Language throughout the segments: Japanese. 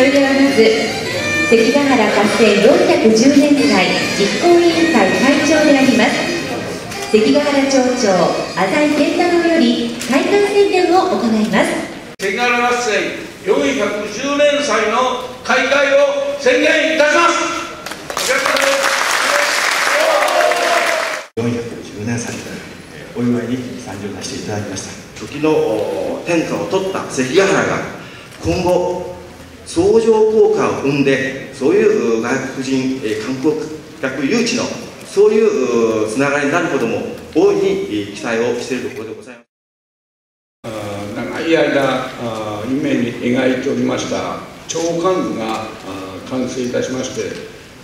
それではまず関ヶ原活性410年会実行委員会会長であります。関ヶ原町長浅井健太郎より開会宣言を行います。関ヶ原合戦410年祭の開会を宣言いたします。410年祭お祝いに参上させていただきました。時の天下を取った関ヶ原が今後相乗効果を生んでそういう外国人観光客誘致のそういうつながりになることも大いに期待をしているところでございます。長い間夢に描いておりました長官図が完成いたしまして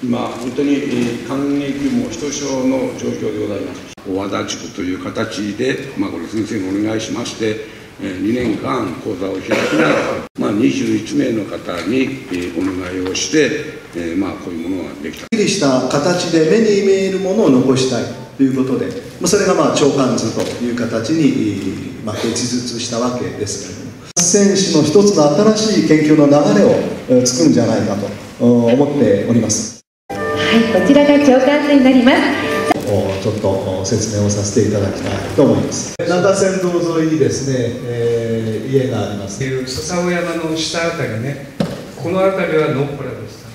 今本当に感激もひとしおの状況でございます。大和田地区という形で、まあ、これ先生にお願いしまして2年間講座を開きながら、まあ、21名の方にお願いをして、まあ、こういうものができた。りした形で目に見えるものを残したいということで、それがまあ長官図という形に、まあ、結実したわけですけれども、選手の一つの新しい研究の流れを作るんじゃないかと思っております。はい、こちらが長官図になります。ちょっと説明をさせていただきたいと思います。中山道沿いにですね、えー、家があります。笹尾山の下あたりねこの辺りはのっぽらでした。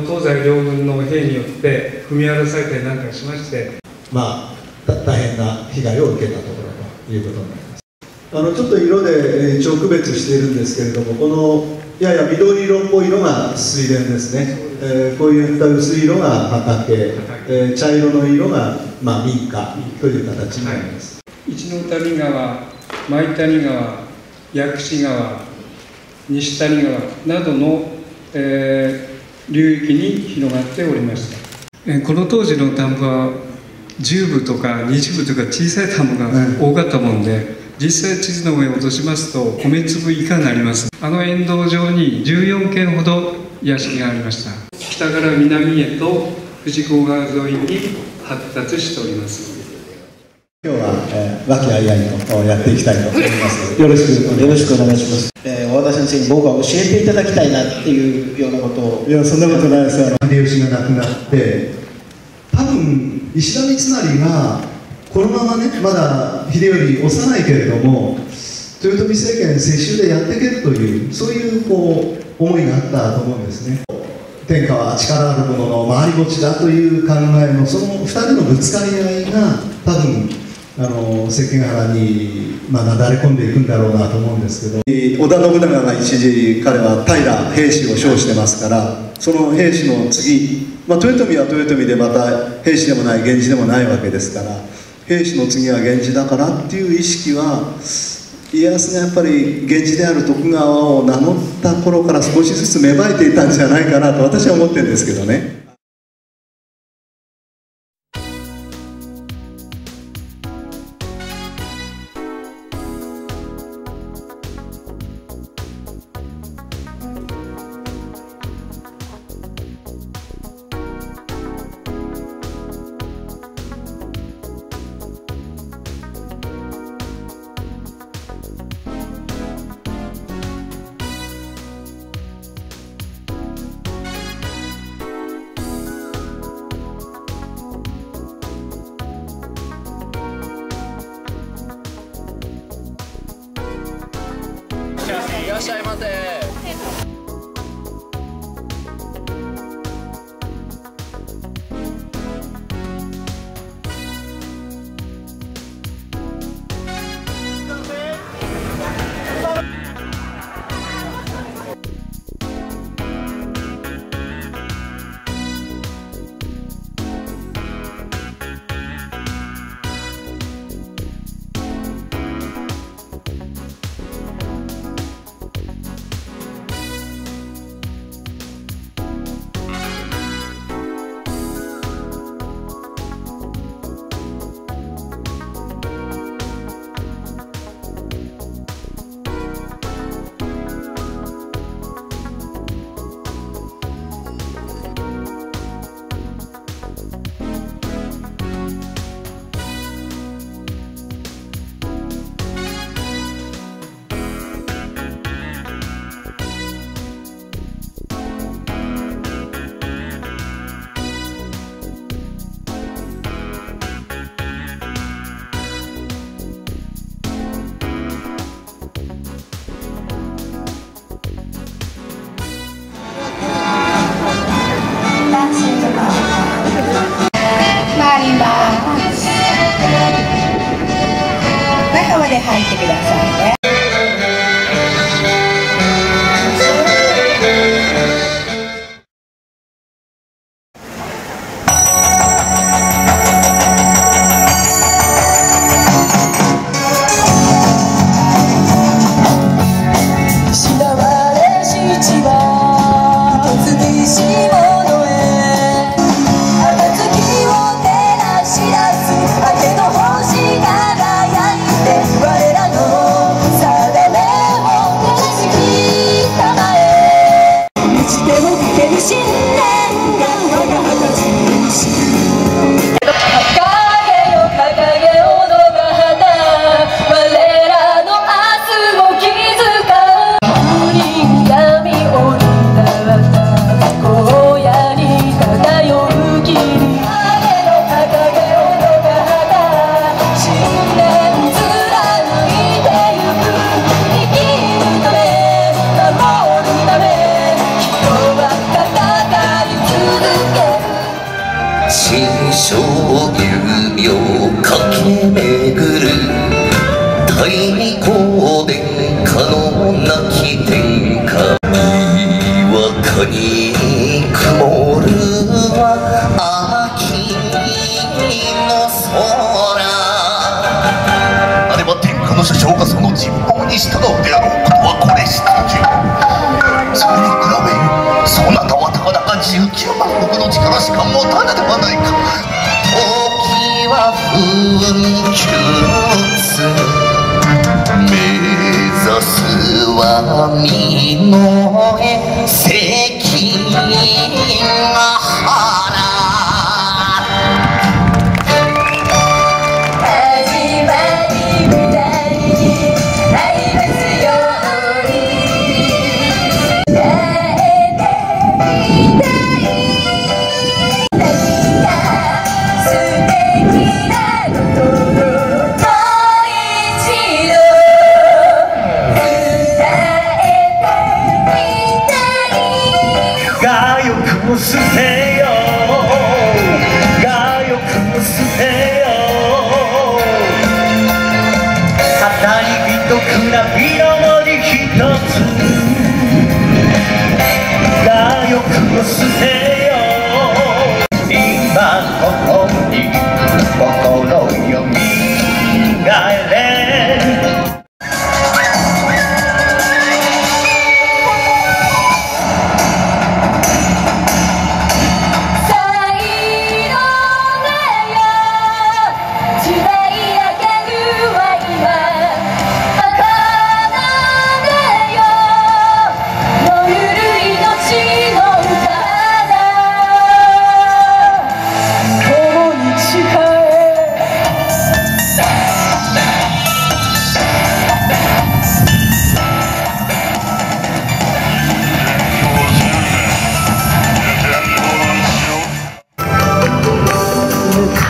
東西両軍の兵によって踏み荒らされたりなんかしましてまあ大変な被害を受けたところということになります。あのちょっと色で一応区別しているんですけれどもこのやや緑色っぽいのが水田ですね、えー、こういった薄い色が畑、えー、茶色の色が、まあ、民家という形になります、はい、一ノ谷川舞谷川薬師川西谷川などの、えー、流域に広がっておりました。この当時の田んぼは10部とか20部とか小さい田んぼが多かったもんで、実際地図の上を落としますと米粒以下になります。あの沿道上に14軒ほど屋敷がありました。北から南へと富士港川沿いに発達しております。今日は、えー、和気あいあいとやっていきたいと思います。よろしくよろしくお願いします、えー、和田先生に僕は教えていただきたいなっていうようなことを。いやそんなことないですよ。秀吉が亡くなって。多分石田三成がこのままねまだ秀頼幼いけれども豊臣政権世襲でやっていけるというそういうこう思いがあったと思うんですね天下は力ある者のの回り持ちだという考えのその2人のぶつかり合いが多分あの関ヶ原に、まあ、なだれ込んでいくんだろうなと思うんですけど。織田信長が一時彼は平兵士を称してますからその兵士の次、まあ、豊臣は豊臣でまた兵士でもない源氏でもないわけですから兵士の次は源氏だからっていう意識は家康がやっぱり源氏である徳川を名乗った頃から少しずつ芽生えていたんじゃないかなと私は思ってるんですけどね。の社長がその人望にしたのであろうことはこれしかじゃそれに比べそなたはたかだか19万石の力しか持たぬではないか時は不運窮つ目指すは身の絵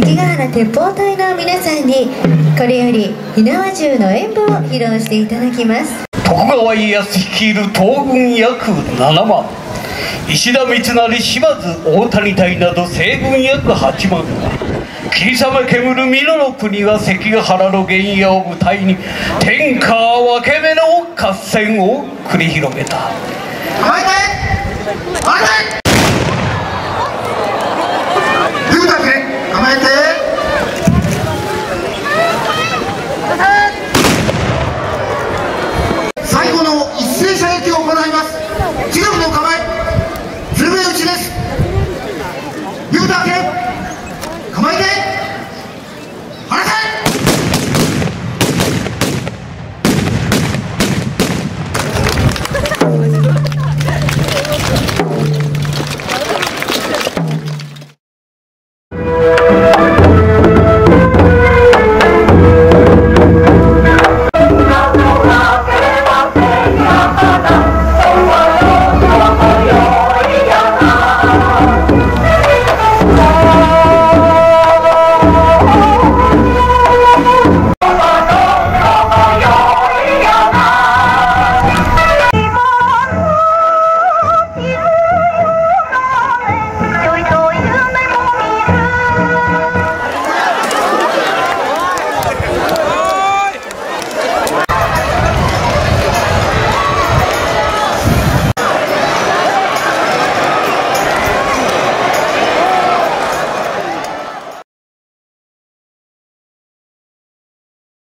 関ヶ原鉄砲隊の皆さんにこれより火縄銃の演舞を披露していただきます。徳川家康率いる東軍約7万石田三成島津大谷隊など西軍約8万が霧雨煙美濃の国は関ヶ原の原野を舞台に天下分け目の合戦を繰り広げた